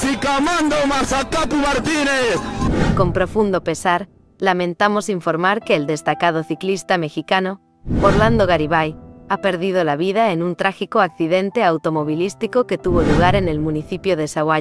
Clásica Martínez. Con profundo pesar, lamentamos informar que el destacado ciclista mexicano, Orlando Garibay, ha perdido la vida en un trágico accidente automovilístico que tuvo lugar en el municipio de Sahuay.